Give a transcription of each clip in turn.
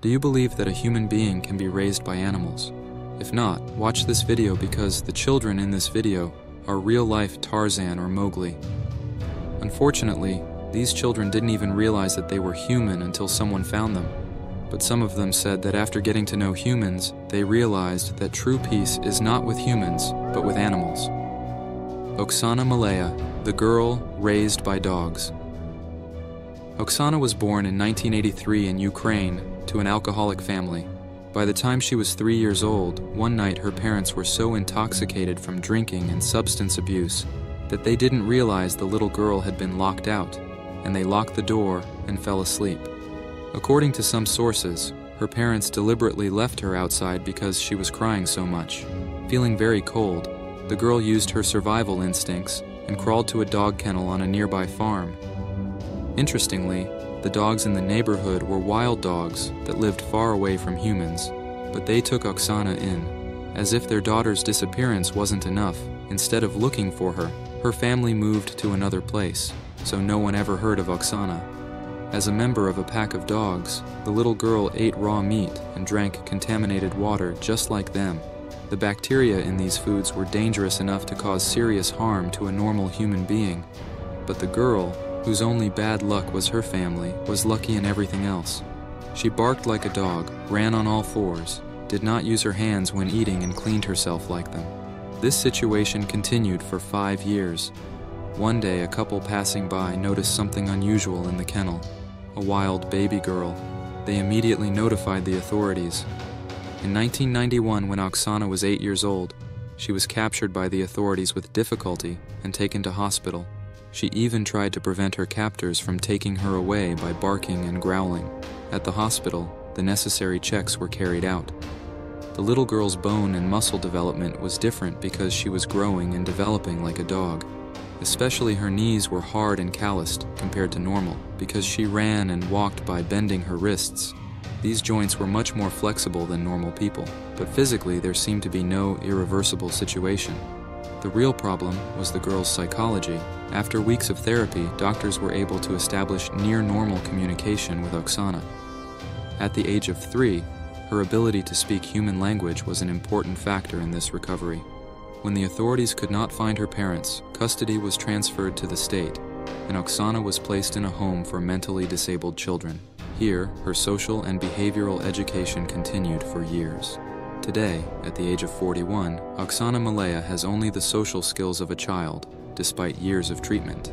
Do you believe that a human being can be raised by animals? If not, watch this video because the children in this video are real-life Tarzan or Mowgli. Unfortunately, these children didn't even realize that they were human until someone found them. But some of them said that after getting to know humans, they realized that true peace is not with humans, but with animals. Oksana Malaya, the girl raised by dogs. Oksana was born in 1983 in Ukraine to an alcoholic family. By the time she was three years old, one night her parents were so intoxicated from drinking and substance abuse that they didn't realize the little girl had been locked out, and they locked the door and fell asleep. According to some sources, her parents deliberately left her outside because she was crying so much. Feeling very cold, the girl used her survival instincts and crawled to a dog kennel on a nearby farm. Interestingly, the dogs in the neighborhood were wild dogs that lived far away from humans, but they took Oksana in. As if their daughter's disappearance wasn't enough, instead of looking for her, her family moved to another place, so no one ever heard of Oksana. As a member of a pack of dogs, the little girl ate raw meat and drank contaminated water just like them. The bacteria in these foods were dangerous enough to cause serious harm to a normal human being, but the girl, whose only bad luck was her family, was lucky in everything else. She barked like a dog, ran on all fours, did not use her hands when eating, and cleaned herself like them. This situation continued for five years. One day, a couple passing by noticed something unusual in the kennel a wild baby girl. They immediately notified the authorities. In 1991, when Oksana was eight years old, she was captured by the authorities with difficulty and taken to hospital. She even tried to prevent her captors from taking her away by barking and growling. At the hospital, the necessary checks were carried out. The little girl's bone and muscle development was different because she was growing and developing like a dog. Especially her knees were hard and calloused compared to normal because she ran and walked by bending her wrists. These joints were much more flexible than normal people, but physically there seemed to be no irreversible situation. The real problem was the girl's psychology. After weeks of therapy, doctors were able to establish near normal communication with Oksana. At the age of three, her ability to speak human language was an important factor in this recovery. When the authorities could not find her parents, custody was transferred to the state, and Oksana was placed in a home for mentally disabled children. Here, her social and behavioral education continued for years. Today, at the age of 41, Oksana Malaya has only the social skills of a child, despite years of treatment.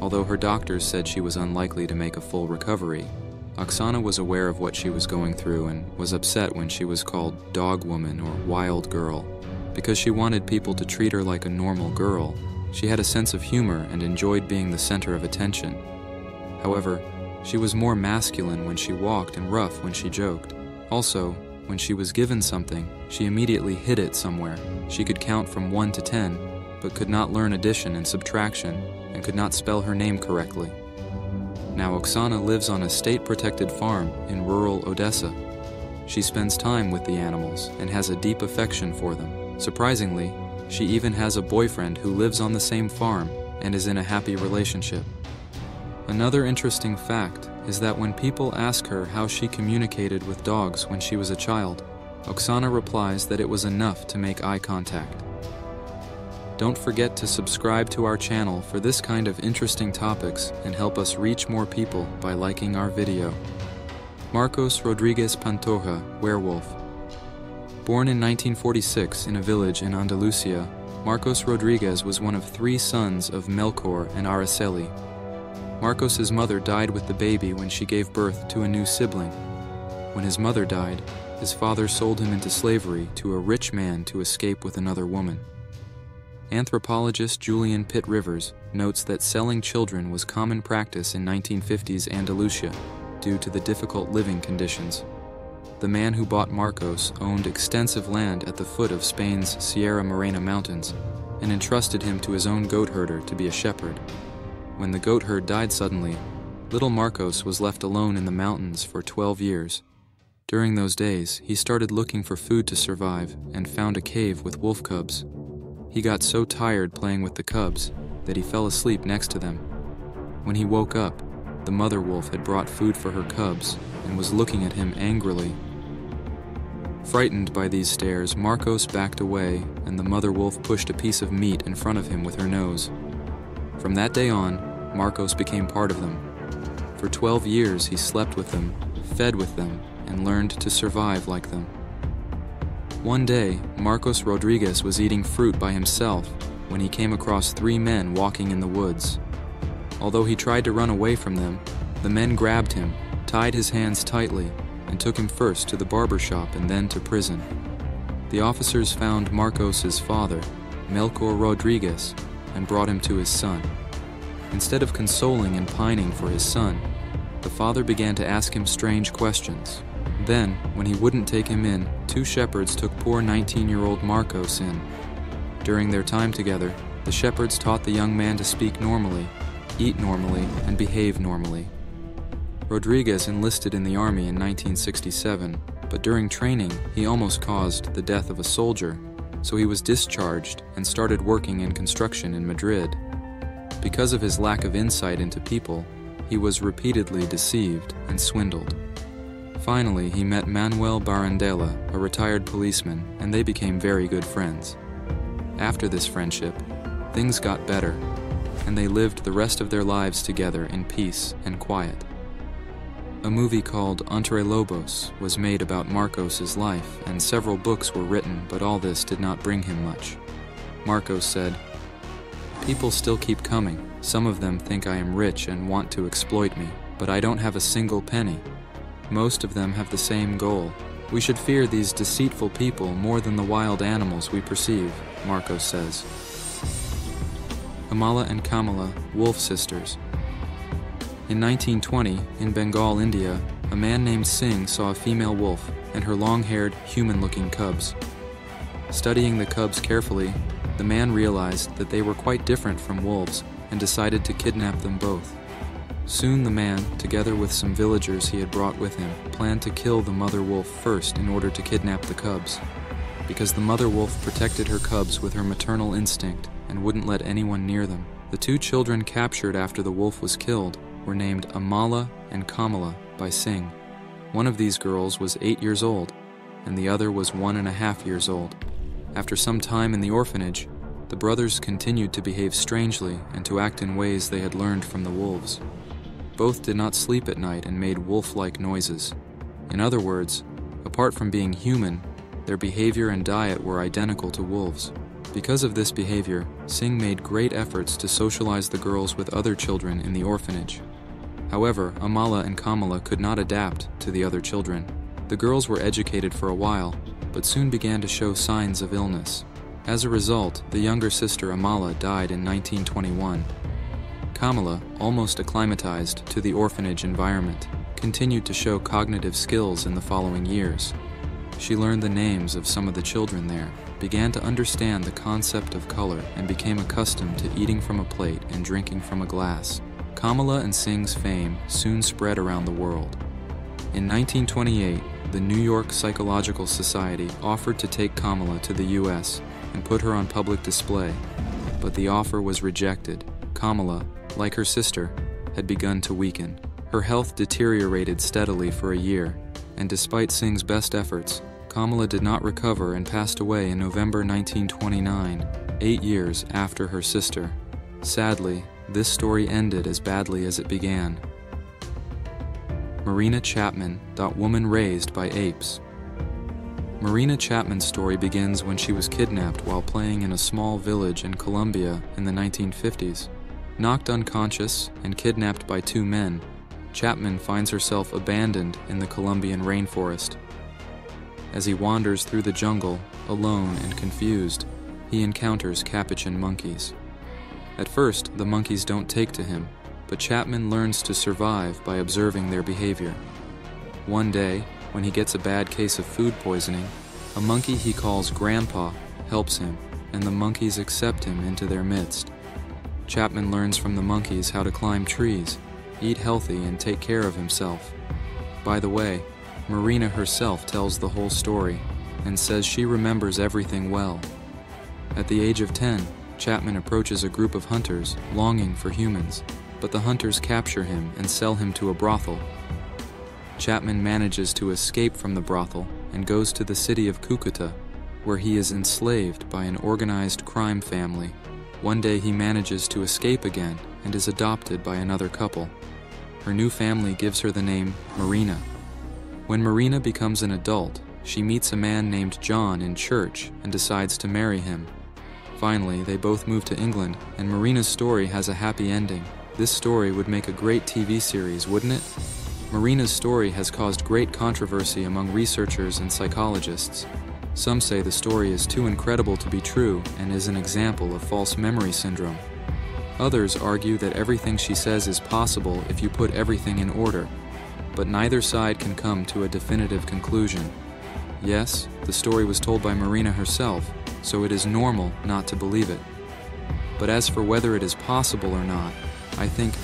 Although her doctors said she was unlikely to make a full recovery, Oksana was aware of what she was going through and was upset when she was called dog woman or wild girl. Because she wanted people to treat her like a normal girl, she had a sense of humor and enjoyed being the center of attention. However, she was more masculine when she walked and rough when she joked. Also, when she was given something, she immediately hid it somewhere. She could count from 1 to 10, but could not learn addition and subtraction, and could not spell her name correctly. Now Oksana lives on a state-protected farm in rural Odessa. She spends time with the animals and has a deep affection for them. Surprisingly, she even has a boyfriend who lives on the same farm and is in a happy relationship. Another interesting fact is that when people ask her how she communicated with dogs when she was a child, Oksana replies that it was enough to make eye contact. Don't forget to subscribe to our channel for this kind of interesting topics and help us reach more people by liking our video. Marcos Rodriguez Pantoja, werewolf. Born in 1946 in a village in Andalusia, Marcos Rodriguez was one of three sons of Melchor and Araceli. Marcos's mother died with the baby when she gave birth to a new sibling. When his mother died, his father sold him into slavery to a rich man to escape with another woman. Anthropologist Julian Pitt Rivers notes that selling children was common practice in 1950s Andalusia due to the difficult living conditions. The man who bought Marcos owned extensive land at the foot of Spain's Sierra Morena Mountains and entrusted him to his own goat herder to be a shepherd. When the goat herd died suddenly, little Marcos was left alone in the mountains for 12 years. During those days, he started looking for food to survive and found a cave with wolf cubs. He got so tired playing with the cubs that he fell asleep next to them. When he woke up, the mother wolf had brought food for her cubs and was looking at him angrily. Frightened by these stares, Marcos backed away, and the mother wolf pushed a piece of meat in front of him with her nose. From that day on, Marcos became part of them. For 12 years, he slept with them, fed with them, and learned to survive like them. One day, Marcos Rodriguez was eating fruit by himself when he came across three men walking in the woods. Although he tried to run away from them, the men grabbed him, tied his hands tightly, and took him first to the barber shop and then to prison. The officers found Marcos's father, Melchor Rodriguez, and brought him to his son. Instead of consoling and pining for his son, the father began to ask him strange questions. Then, when he wouldn't take him in, two shepherds took poor 19 year old Marcos in. During their time together, the shepherds taught the young man to speak normally, eat normally, and behave normally. Rodriguez enlisted in the army in 1967, but during training, he almost caused the death of a soldier, so he was discharged and started working in construction in Madrid. Because of his lack of insight into people, he was repeatedly deceived and swindled. Finally, he met Manuel Barandela, a retired policeman, and they became very good friends. After this friendship, things got better, and they lived the rest of their lives together in peace and quiet. A movie called Entre Lobos was made about Marcos's life, and several books were written, but all this did not bring him much. Marcos said, People still keep coming. Some of them think I am rich and want to exploit me, but I don't have a single penny. Most of them have the same goal. We should fear these deceitful people more than the wild animals we perceive, Marcos says. Amala and Kamala, wolf sisters. In 1920, in Bengal, India, a man named Singh saw a female wolf and her long haired, human looking cubs. Studying the cubs carefully, the man realized that they were quite different from wolves and decided to kidnap them both. Soon the man, together with some villagers he had brought with him, planned to kill the mother wolf first in order to kidnap the cubs. Because the mother wolf protected her cubs with her maternal instinct and wouldn't let anyone near them, the two children captured after the wolf was killed were named Amala and Kamala by Singh. One of these girls was eight years old, and the other was one and a half years old. After some time in the orphanage, the brothers continued to behave strangely and to act in ways they had learned from the wolves. Both did not sleep at night and made wolf like noises. In other words, apart from being human, their behavior and diet were identical to wolves. Because of this behavior, Singh made great efforts to socialize the girls with other children in the orphanage. However, Amala and Kamala could not adapt to the other children. The girls were educated for a while, but soon began to show signs of illness. As a result, the younger sister Amala died in 1921. Kamala, almost acclimatized to the orphanage environment, continued to show cognitive skills in the following years. She learned the names of some of the children there, began to understand the concept of color, and became accustomed to eating from a plate and drinking from a glass. Kamala and Singh's fame soon spread around the world. In 1928, the New York Psychological Society offered to take Kamala to the U.S. and put her on public display, but the offer was rejected. Kamala, like her sister, had begun to weaken. Her health deteriorated steadily for a year, and despite Singh's best efforts, Kamala did not recover and passed away in November 1929, eight years after her sister. Sadly, this story ended as badly as it began. Marina Chapman, that woman raised by apes. Marina Chapman's story begins when she was kidnapped while playing in a small village in Colombia in the 1950s. Knocked unconscious and kidnapped by two men, Chapman finds herself abandoned in the Colombian rainforest. As he wanders through the jungle, alone and confused, he encounters capuchin monkeys. At first, the monkeys don't take to him, but Chapman learns to survive by observing their behavior. One day, when he gets a bad case of food poisoning, a monkey he calls Grandpa helps him, and the monkeys accept him into their midst. Chapman learns from the monkeys how to climb trees, eat healthy, and take care of himself. By the way, Marina herself tells the whole story and says she remembers everything well. At the age of 10, Chapman approaches a group of hunters longing for humans. But the hunters capture him and sell him to a brothel. Chapman manages to escape from the brothel and goes to the city of Cucuta, where he is enslaved by an organized crime family. One day he manages to escape again and is adopted by another couple. Her new family gives her the name Marina. When Marina becomes an adult, she meets a man named John in church and decides to marry him. Finally, they both move to England, and Marina's story has a happy ending. This story would make a great TV series, wouldn't it? Marina's story has caused great controversy among researchers and psychologists. Some say the story is too incredible to be true and is an example of false memory syndrome. Others argue that everything she says is possible if you put everything in order, but neither side can come to a definitive conclusion. Yes, the story was told by Marina herself, so it is normal not to believe it. But as for whether it is possible or not, I think,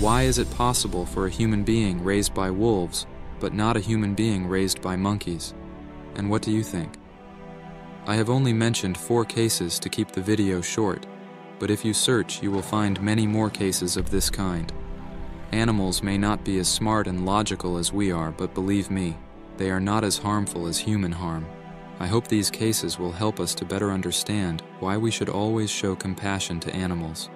why is it possible for a human being raised by wolves, but not a human being raised by monkeys? And what do you think? I have only mentioned four cases to keep the video short, but if you search, you will find many more cases of this kind. Animals may not be as smart and logical as we are, but believe me, they are not as harmful as human harm. I hope these cases will help us to better understand why we should always show compassion to animals.